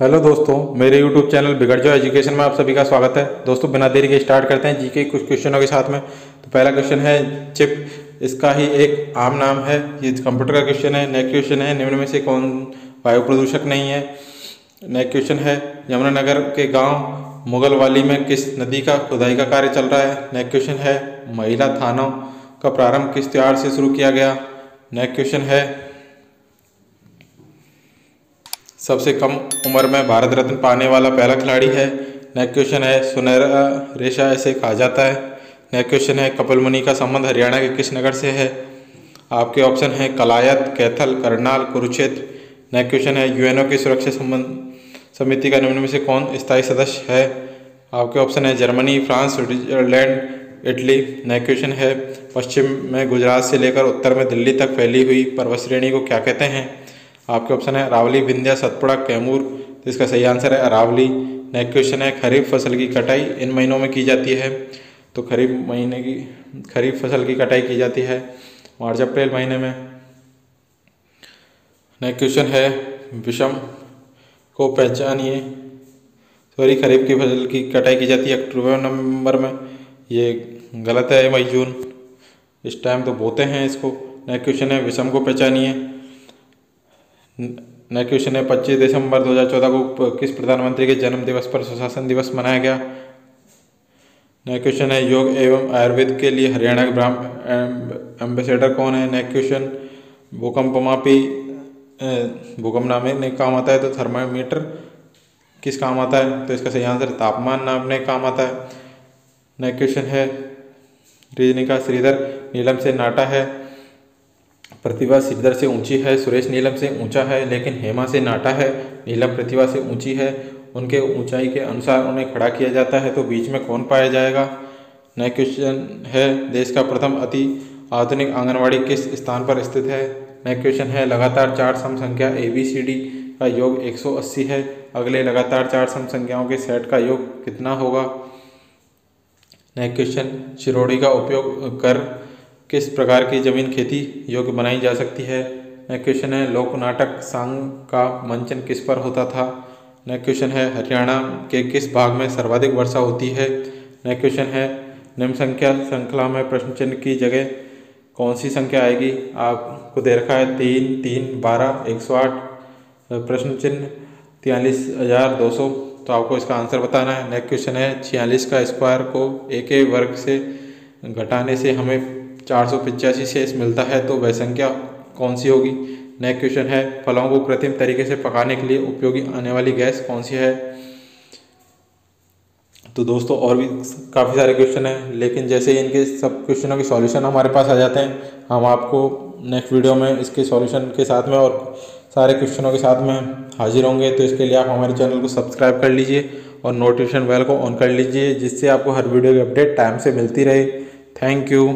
Hello दोस्तों, मेरे YouTube channel बिगड़ जाओ एजुकेशन में आप सभी का स्वागत है। दोस्तों, बिना देरी के स्टार्ट करते हैं जीके कुछ क्वेश्चनों के साथ में। तो पहला क्वेश्चन है, चिप, इसका ही एक आम नाम है। ये कंप्यूटर का क्वेश्चन है, नेक्स्ट क्वेश्चन है, निम्न में से कौन वायु प्रदूषक नहीं है? नेक्स्ट क्वेश्चन है, यमुनानगर के गाँव, मुगल वाली में किस नदी का खुदाई का कार्य चल रहा है? नेक्स्ट क्वेश्चन है, महिला थानों का प्रारंभ किस त्यौहार से शुरू किया गया? नेक्स्ट क्वेश्चन है सबसे कम उम्र में भारत रत्न पाने वाला पहला खिलाड़ी है। नेक्स्ट क्वेश्चन है, सुनहरा रेशा ऐसे कहा जाता है। नेक्स्ट क्वेश्चन है, कपिल मुनि का संबंध हरियाणा के किस नगर से है। आपके ऑप्शन है, कलायत, कैथल, करनाल, कुरुक्षेत्र। नेक्स्ट क्वेश्चन है यूएनओ की सुरक्षा संबंध समिति का निम्न में से कौन स्थायी सदस्य है? आपके ऑप्शन है, Germany, France, Switzerland, Italy. Next question है, पश्चिम में गुजरात से लेकर उत्तर में दिल्ली तक फैली हुई पर्वत श्रेणी को क्या कहते हैं? आपके ऑप्शन है अरावली, विंध्या, सतपुड़ा, कैमूर। तो इसका सही आंसर है अरावली। नेक्स्ट क्वेश्चन है, खरीफ फ़सल की कटाई इन महीनों में की जाती है? तो खरीफ महीने की, खरीफ फ़सल की कटाई की जाती है मार्च, अप्रैल महीने में। नेक्स्ट क्वेश्चन है, विषम को पहचानिए। सॉरी खरीफ की फ़सल की कटाई की जाती है अक्टूबर नवंबर में। ये गलत है मई जून इस टाइम तो बोते हैं इसको। नेक्स्ट क्वेश्चन है, विषम को पहचानिए। नेक्स्ट क्वेश्चन है पच्चीस दिसंबर 2014 को किस प्रधानमंत्री के जन्म दिवस पर सुशासन दिवस मनाया गया? नेक्स्ट क्वेश्चन है योग एवं आयुर्वेद के लिए हरियाणा के ब्राह्म एम्बेसडर कौन है? नेक्स्ट क्वेश्चन भूकंप मापी भूकंप नामने काम आता है तो थर्मामीटर किस काम आता है? तो इसका सही आंसर तापमान नापने काम आता है। नेक्स्ट क्वेश्चन है, रीजनिका श्रीधर नीलम से नाटा है। प्रतिभा सिद्धर से ऊँची है, सुरेश नीलम से ऊँचा है, लेकिन हेमा से नाटा है। नीलम प्रतिभा से ऊँची है। उनके ऊंचाई के अनुसार उन्हें खड़ा किया जाता है तो बीच में कौन पाया जाएगा? नेक्स्ट क्वेश्चन है, देश का प्रथम अति आधुनिक आंगनवाड़ी किस स्थान पर स्थित है? नेक्स्ट क्वेश्चन है, लगातार चार सम संख्या ए बी सी डी का योग 180 है। अगले लगातार चार सम संख्याओं के सेट का योग कितना होगा? नेक्स्ट क्वेश्चन चिरोड़ी का उपयोग कर किस प्रकार की ज़मीन खेती योग्य बनाई जा सकती है? नेक्स्ट क्वेश्चन है लोक नाटक सांग का मंचन किस पर होता था? नेक्स्ट क्वेश्चन है, हरियाणा के किस भाग में सर्वाधिक वर्षा होती है? नेक्स्ट क्वेश्चन है, निम्न संख्या श्रृंखला में प्रश्न चिन्ह की जगह कौन सी संख्या आएगी? आपको दे रखा है तीन तीन, बारह, एक सौ आठ। प्रश्न चिन्ह तियालीस हज़ार दो सौ। तो आपको इसका आंसर बताना है। नेक्स्ट क्वेश्चन है, छियालीस का स्क्वायर को एक वर्ग से घटाने से हमें चार सौ पचासी शेष मिलता है तो वह संख्या कौन सी होगी? नेक्स्ट क्वेश्चन है, फलों को कृत्रिम तरीके से पकाने के लिए उपयोगी आने वाली गैस कौन सी है? तो दोस्तों, और भी काफ़ी सारे क्वेश्चन हैं, लेकिन जैसे ही इनके सब क्वेश्चनों के सॉल्यूशन हमारे पास आ जाते हैं, हम आपको नेक्स्ट वीडियो में इसके सॉल्यूशन के साथ में और सारे क्वेश्चनों के साथ में हाजिर होंगे तो इसके लिए आप हमारे चैनल को सब्सक्राइब कर लीजिए और नोटिफिकेशन बेल को ऑन कर लीजिए, जिससे आपको हर वीडियो की अपडेट टाइम से मिलती रहे। Thank you